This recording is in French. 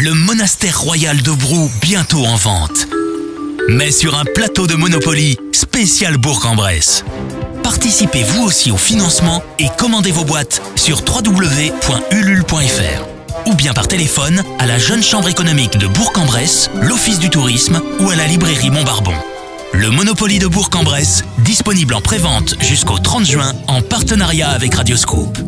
le monastère royal de Brou bientôt en vente. Mais sur un plateau de Monopoly spécial Bourg-en-Bresse. Participez vous aussi au financement et commandez vos boîtes sur www.ulule.fr ou bien par téléphone à la Jeune Chambre économique de Bourg-en-Bresse, l'Office du tourisme ou à la librairie Montbarbon. Le Monopoly de Bourg-en-Bresse, disponible en prévente jusqu'au 30 juin en partenariat avec Radioscope.